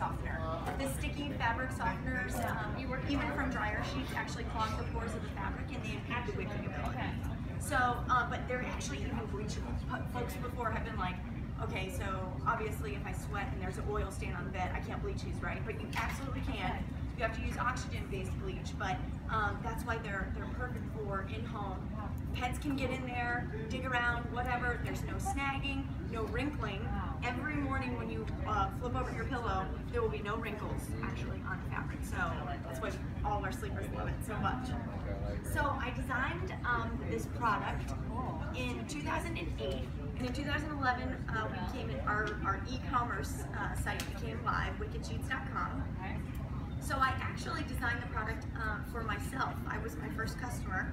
softener. The sticky fabric softeners, um, even from dryer sheets, actually clog the pores of the fabric and they impede the wicking ability. So, um, but they're actually even bleachable. Folks before have been like, okay, so obviously if I sweat and there's an oil stain on the bed, I can't bleach these, right? But you absolutely can. You have to use oxygen-based bleach, but um, that's why they're they're perfect for in-home. Pets can get in there, dig around, whatever. There's no snagging, no wrinkling. Every morning when you uh, flip over your pillow, there will be no wrinkles actually on the fabric. So that's why all our sleepers love it so much. So I designed um, this product in 2008 and in 2011, uh, we came in, our, our e-commerce uh, site became live, wickedsheets.com. So I actually designed the product uh, for myself. I was my first customer.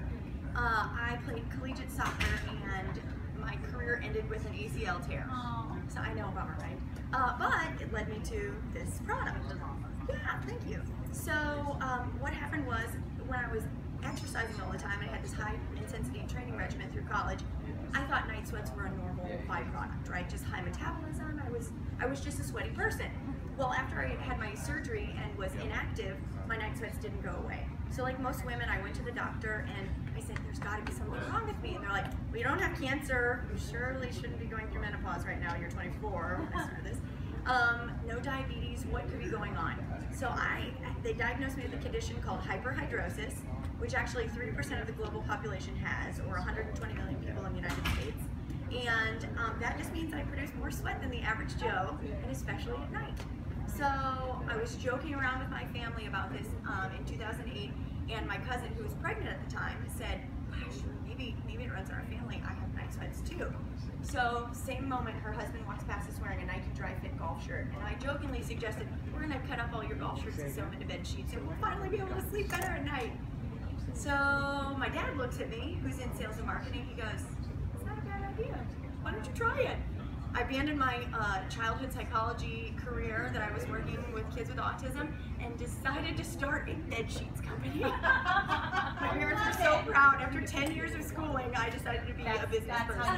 Uh, I played collegiate soccer and my career ended with an ACL tear. So I know about right? Uh, but it led me to this product. Yeah, thank you. So um, what happened was when I was exercising all the time, I had this high intensity training regimen through college. I thought night sweats were a normal byproduct, right? Just high metabolism. I was I was just a sweaty person. Well, after I had my surgery and was inactive, my night sweats didn't go away. So like most women, I went to the doctor and I said, there's got to be something wrong with me. And they're like, well, you don't have cancer. You surely shouldn't be going through menopause right now. You're 24 I started this. Um, no diabetes. What could be going on? So I, they diagnosed me with a condition called hyperhidrosis, which actually 3% of the global population has, or 120 million people in the United States. And um, that just means I produce more sweat than the average Joe, and especially at night. So I was joking around with my family about this um, in 2008, and my cousin, who was pregnant at the time, said, "Gosh, maybe maybe it runs in our family. I have night sweats too." So same moment, her husband walks past us wearing a Nike Dri-FIT golf shirt, and I jokingly suggested, "We're gonna cut up all your golf shirts and sew them into bed sheets, and we'll finally be able to sleep better at night." So my dad looks at me, who's in sales and marketing. He goes, "It's not a bad idea. Why don't you try it?" I abandoned my uh, childhood psychology career that I was working with kids with autism and decided to start a bed sheets company. my parents were so proud. After 10 years of schooling, I decided to be that's, a business person.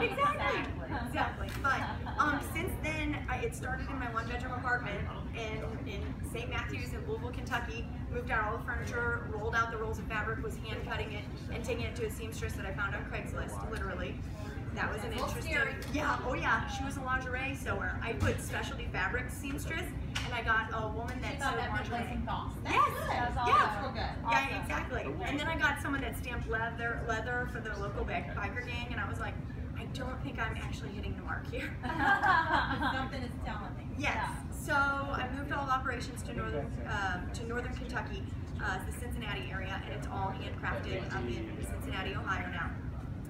exactly, exactly. But um, since then, I, it started in my one-bedroom apartment in, in St. Matthews in Louisville, Kentucky. Moved out all the furniture, rolled out the rolls of fabric, was hand cutting it, and taking it to a seamstress that I found on Craigslist, literally. That was an interesting. Yeah, oh yeah, she was a lingerie sewer. I put specialty fabric seamstress, and I got a woman that sewed that lingerie. thoughts. Yes, yeah, yeah, exactly. And then I got someone that stamped leather, leather for the local biker gang, and I was like, I don't think I'm actually hitting the mark here. Something is telling me. Yes. So I moved all operations to northern um, to northern Kentucky, uh, the Cincinnati area, and it's all handcrafted up in Cincinnati, Ohio now.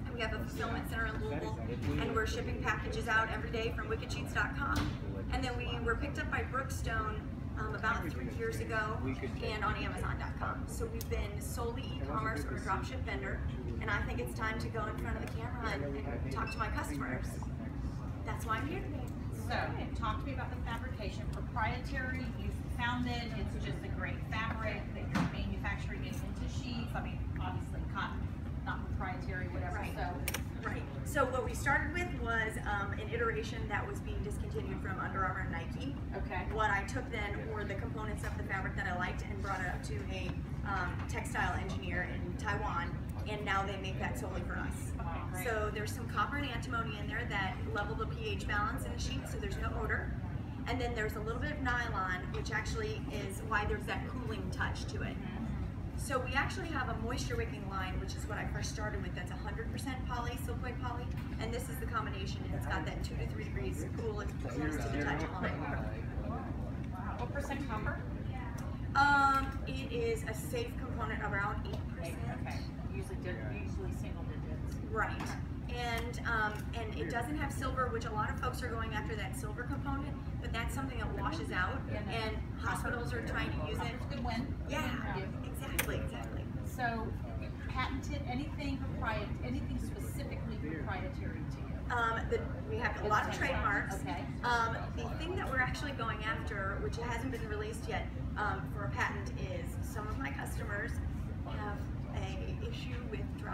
And we have a fulfillment center in Louisville, and we're shipping packages out every day from wickedsheets.com. And then we were picked up by Brookstone um, about three years ago and on Amazon.com. So we've been solely e-commerce or a dropship vendor, and I think it's time to go in front of the camera and, and talk to my customers. That's why I'm here today. So, talk to me about the fabrication. Proprietary, you found it, it's just a great fabric that you're manufacturing it into sheets. I mean, obviously cotton, not proprietary, whatever. Right. So, Right. So what we started with was um, an iteration that was being discontinued from Under Armour and Nike. okay. What I took then were the components of the fabric that I liked and brought it up to a um, textile engineer in Taiwan, and now they make that solely for us. Okay. So there's some copper and antimony in there that level the pH balance in the sheet, so there's no odor. And then there's a little bit of nylon, which actually is why there's that cooling touch to it. So we actually have a moisture wicking line, which is what I first started with. That's 100% poly, silkwood poly, and this is the combination. And it's got that two to three degrees cool coolness to the touch on it. What percent copper? Um, it is a safe component around eight Okay. percent. Usually, di- usually single digits. Right. And um, and it doesn't have silver, which a lot of folks are going after that silver component, but that's something that washes out, and hospitals are trying to use it. Copper's a good win. Yeah, exactly, exactly. So, patented anything proprietary, anything specifically proprietary to you? Um, the, we have a lot of trademarks. Okay. Um, the thing that we're actually going after, which hasn't been released yet um, for a patent, is some of my customers have a issue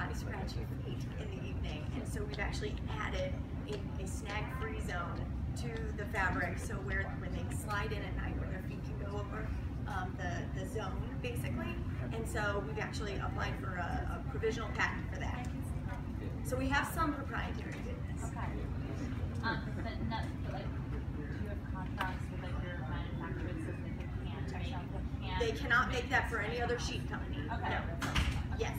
dry, scratchy feet in the evening, and so we've actually added a, a snag-free zone to the fabric, so where when they slide in at night, where their feet can go over um, the the zone, basically. And so we've actually applied for a, a provisional patent for that. So we have some proprietary goodness. Okay. Um, but not, but like, do you have contracts with like your manufacturers so that they can't they can't? They cannot make that for any other sheet company. Okay. No. Yes.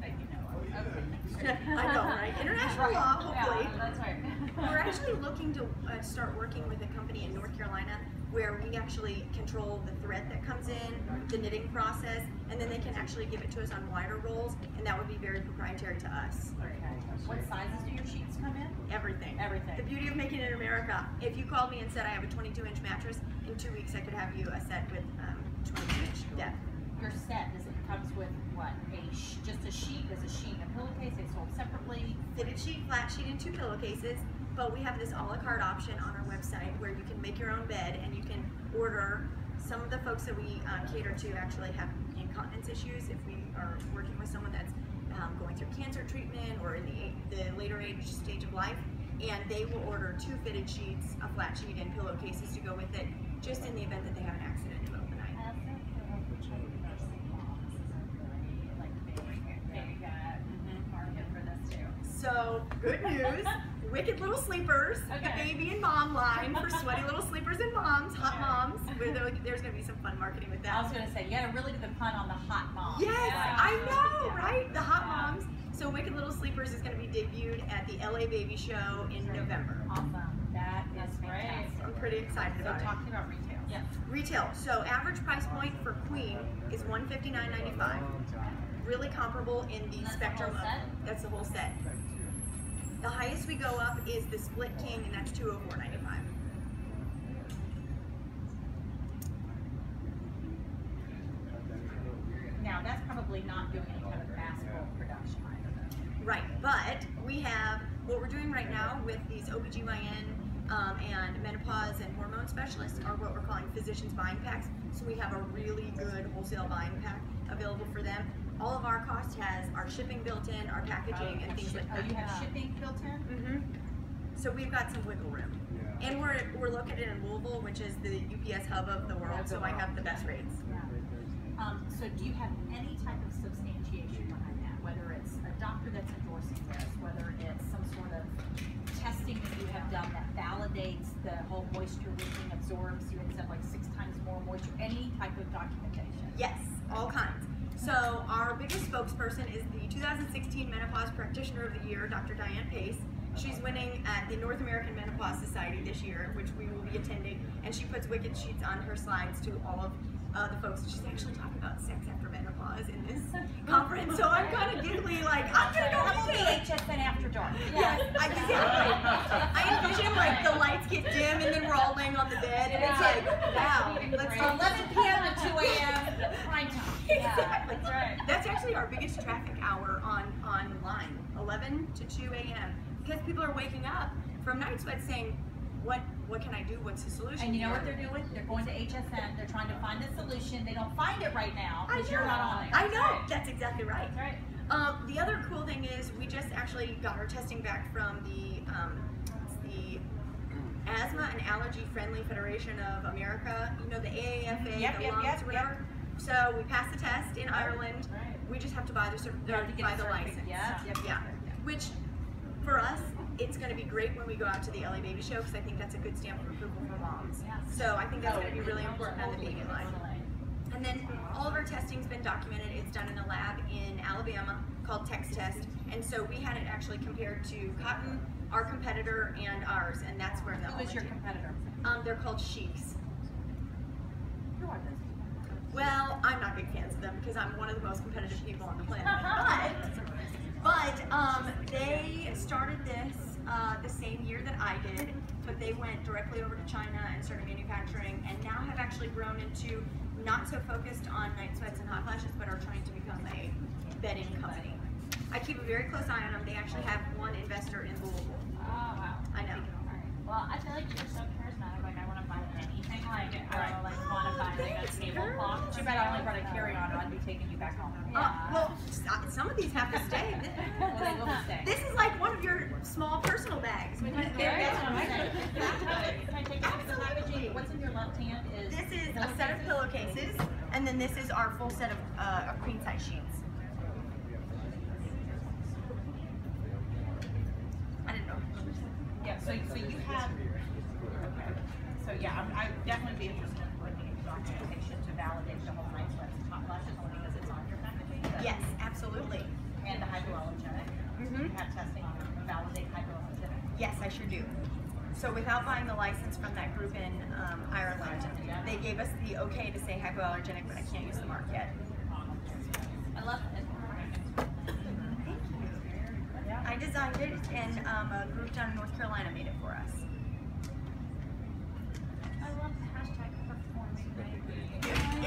That you know of. Okay. I know, right? International law, hopefully. Yeah, that's right. We're actually looking to uh, start working with a company in North Carolina where we actually control the thread that comes in, the knitting process, and then they can actually give it to us on wider rolls, and that would be very proprietary to us. Okay. What sizes do your sheets come in? Everything. Everything. The beauty of making it in America, if you called me and said I have a 22 inch mattress, in two weeks I could have you a set with um, 22 inch depth. Your set, does it comes with what? A sh- just a sheet? Does a sheet and a pillowcase? They sold separately? Fitted sheet, flat sheet, and two pillowcases. But we have this a la carte option on our website where you can make your own bed and you can order. Some of the folks that we uh, cater to actually have incontinence issues. If we are working with someone that's um, going through cancer treatment or in the, the later age stage of life, and they will order two fitted sheets, a flat sheet, and pillowcases to go with it, just in the event that they have an accident in the middle of the night. I also feel like the Chinese nursing moms is a really like big, big uh, market for this too. So, good news. Wicked Little Sleepers, the baby and mom line for sweaty little sleepers and moms, hot moms. There's going to be some fun marketing with that. I was gonna say, you gotta really do the pun on the hot moms. Yes, Yeah. I know, Yeah. right? The hot Yeah. moms. So, Wicked Little Sleepers is going to be debuted at the LA Baby Show in November. Awesome. That is great. fantastic. I'm pretty excited So about it. talking about retail. Yes. Retail. So, average price point for Queen is $159.95. Really comparable in the That's the spectrum whole of that's the whole set. The highest we go up is the Split King, and that's $204.95. Now, that's probably not doing any kind of mass production either. Right, but we have what we're doing right now with these OBGYN um, and menopause and hormone specialists are what we're calling physicians buying packs. So we have a really good wholesale buying pack available for them. All of our cost has our shipping built in, our packaging, and things like Oh, that. you have shipping built in? hmm So we've got some wiggle room. And we're, we're located in Louisville, which is the UPS hub of the world, so I have the best rates. Yeah. Um, so do you have any type of substantiation behind that? Whether it's a doctor that's endorsing this, whether it's some sort of testing that you have done that validates the whole moisture leaking absorbs, you had said like six times more moisture, any type of documentation? Yes, all kinds. So our biggest spokesperson is the 2016 Menopause Practitioner of the Year, Dr. Diane Pace. She's winning at the North American Menopause Society this year, which we will be attending, and she puts wicked sheets on her slides to all of uh, the folks. She's actually talking about sex after menopause in this conference, so I'm kind of giggly, like I'm gonna go with be. HSN after dark? Yes, I, exactly. I envision like the lights get dim and then we're all laying on the bed, and it's like, wow, let's From go. 11 p.m. to 2 a.m. prime time. Exactly. That's right. That's actually our biggest traffic hour on online, 11 to 2 a.m. Because people are waking up from night sweat saying, "What what can I do? What's the solution?" And you know here?" what they're doing? They're going to HSN. They're trying to find a solution. They don't find it right now I because know. you're not on it. I know. That's exactly right. That's right. Um, the other cool thing is we just actually got our testing back from the um, the Asthma and Allergy Friendly Federation of America. You know the AAFA, Yep, the yep, lungs, yep, whatever. So we passed the test in Ireland. Right. We just have to buy the to buy the license. Yep, yep, Yeah. yep. Which, for us, it's going to be great when we go out to the LA Baby Show because I think that's a good stamp of approval for moms. Yeah. So I think that's Oh, going to be really important on the baby line. And then all of our testing's been documented. It's done in a lab in Alabama called Tex Test. And so we had it actually compared to cotton, our competitor, and ours. And that's where the Who is your competitor? um, they're called Sheex. Who are those people? Well, I'm not big fans of them because I'm one of the most competitive people on the planet. But, but um, they started this uh, the same year that I did, but they went directly over to China and started manufacturing, and now have actually grown into not so focused on night sweats and hot flashes, but are trying to become a bedding company. I keep a very close eye on them. They actually have one investor in Louisville. Oh, wow. I know. Well, I feel like you're so charismatic. Like, I want to buy anything like it. I like want to buy like a Thanks, tablecloth Too bad I only brought a carry-on I'd be taking you back home. Uh, well, some of these have to stay. Well, they will stay. This is like one of your small personal bags. When you Can carry I it on. take a look at the packaging? What's in your left hand is? This is a set of pillowcases, and then this is our full set of, uh, of queen size sheets. I didn't know. Yeah, so, so you have, so yeah, I'm, I'd definitely be interested in bringing documentation to validate the whole nice web top lashes, only because it's on your packaging. Yes, absolutely. And the hypoallergenic. Mm -hmm. You have testing on validate hypoallergenic. Yes, I sure do. So without buying the license from that group in um, Ireland, they gave us the okay to say hypoallergenic, but I can't use the mark yet. I love it. Thank you. I designed it, and um, a group down in North Carolina made it for us. I love the hashtag performing right.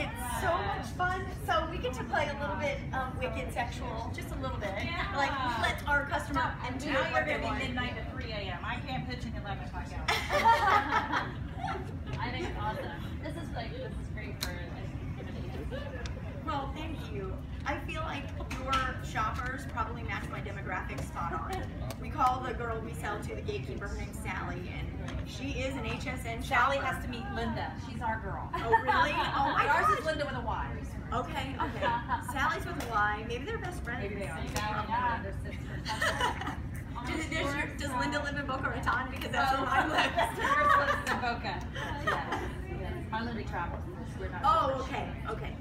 It's so much fun. So we get to play a little bit um, wicked sexual, just a little bit. Yeah. Like we let our customer And do now what you're they gonna want. be midnight to three AM. I can't pitch an eleven o'clock hour. I think it's awesome. This is like this is great for like. Well, thank you. I feel like your shoppers probably match my demographic spot on. We call the girl we sell to the gatekeeper. Her name's Sally, and she is an HSN Sally shopper. has to meet Linda. She's our girl. Oh really? Oh my Ours gosh. is Linda with a Y. Okay, okay. Sally's with a Y. Maybe they're best friends. Maybe they are. Yeah. yeah. They're sisters. Does, does, does Linda live in Boca Raton? Because that's where mine lives. Yours lives in Boca. Yes. Yes. My Linda travels. Oh, okay, okay.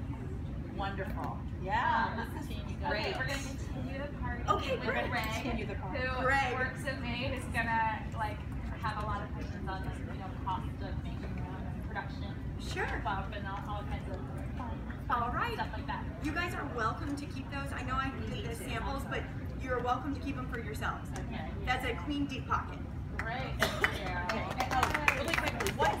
Wonderful. Yeah, this is great. Okay, we're gonna continue the party. Okay, with great. Greg, Continue the party. Who Greg. works with me, who's gonna like have a lot of questions on like, you know, cost of making one production Sure. bump and all, all kinds of All right. stuff like that. You guys are welcome to keep those. I know I did the samples, but you're welcome to keep them for yourselves. Okay. That's a queen deep pocket. Great. Okay. Yeah. and, Oh, really quickly, what is